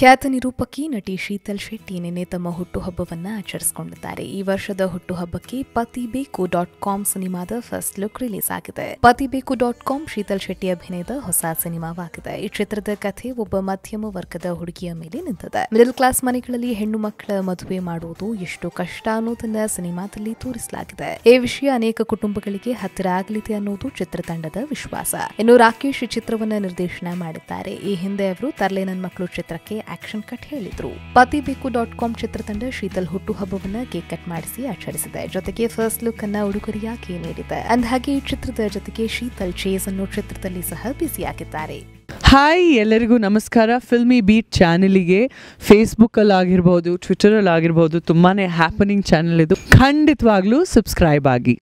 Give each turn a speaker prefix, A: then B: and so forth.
A: ಖ್ಯಾತ ನಿರೂಪಕಿ ನಟಿ ಶೀತಲ್ ಶೆಟ್ಟಿ ನಿನ್ನೆ ತಮ್ಮ ಹುಟ್ಟುಹಬ್ಬವನ್ನು ಆಚರಿಸಿಕೊಂಡಿದ್ದಾರೆ. ಈ ವರ್ಷದ ಹುಟ್ಟುಹಬ್ಬಕ್ಕೆ ಪತಿ ಬೇಕು ಡಾಟ್ ಕಾಮ್ ಸಿನಿಮಾದ ಫಸ್ಟ್ ಲುಕ್ ರಿಲೀಸ್ ಆಗಿದೆ. ಪತಿ ಬೇಕು ಡಾಟ್ ಕಾಮ್ ಶೀತಲ್ ಶೆಟ್ಟಿ ಅಭಿನಯದ ಹೊಸ ಸಿನಿಮಾವಾಗಿದೆ. ಈ ಚಿತ್ರದ ಕಥೆ ಒಬ್ಬ ಮಧ್ಯಮ ವರ್ಗದ ಹುಡುಗಿಯ ಮೇಲೆ ನಿಂತಿದೆ. ಮಿಡಲ್ ಕ್ಲಾಸ್ ಮನೆಗಳಲ್ಲಿ ಹೆಣ್ಣು ಮಕ್ಕಳ ಮದುವೆ ಮಾಡುವುದು ಎಷ್ಟು ಕಷ್ಟ ಅನ್ನೋದನ್ನ ಸಿನಿಮಾದಲ್ಲಿ ತೋರಿಸಲಾಗಿದೆ. ಈ ವಿಷಯ ಅನೇಕ ಕುಟುಂಬಗಳಿಗೆ ಹತ್ತಿರ ಆಗಲಿದೆ ಅನ್ನೋದು ಚಿತ್ರತಂಡದ ವಿಶ್ವಾಸ. ಇನ್ನು ರಾಕೇಶ್ ಈ ಚಿತ್ರವನ್ನ ನಿರ್ದೇಶನ ಮಾಡಿದ್ದಾರೆ. ಈ ಹಿಂದೆ ಅವರು ತರ್ಲೆ ಮಕ್ಕಳು ಚಿತ್ರಕ್ಕೆ ಆಕ್ಷನ್ ಕಟ್ ಹೇಳಿದ್ರು. ಪತಿ ಬೇಕು ಡಾಟ್ ಕಾಮ್ ಚಿತ್ರತಂಡ ಶೀತಲ್ ಹುಟ್ಟುಹಬ್ಬವನ್ನ ಕೇಕ್ ಕಟ್ ಮಾಡಿಸಿ ಆಚರಿಸಿದೆ. ಜೊತೆಗೆ ಫಸ್ಟ್ ಲುಕ್ ಅನ್ನ ಉಡುಗೊರೆಯಾಗಿ ನೀಡಿದೆ? ಅಂದಹಾಗೆ, ಈ ಚಿತ್ರದ ಜೊತೆಗೆ ಶೀತಲ್ ಚೇಸ್ ಅನ್ನೋ ಚಿತ್ರದಲ್ಲಿ ಸಹ ಬ್ಯುಸಿಯಾಗಿದ್ದಾರೆ
B: ಹಾಯ್ ಎಲ್ಲರಿಗೂ ನಮಸ್ಕಾರ. ಫಿಲ್ಮಿ ಬೀಟ್ ಚಾನಲಿಗೆ ಫೇಸ್ಬುಕ್ಕಲ್ಲಿ ಆಗಿರ್ಬೋದು ಟ್ವಿಟರಲ್ಲಿ ಆಗಿರ್ಬೋದು ತುಂಬಾ ಹ್ಯಾಪನಿಂಗ್ ಚಾನಲ್ ಇದು. ಖಂಡಿತವಾಗ್ಲೂ ಸಬ್ಸ್ಕ್ರೈಬ್ ಆಗಿ.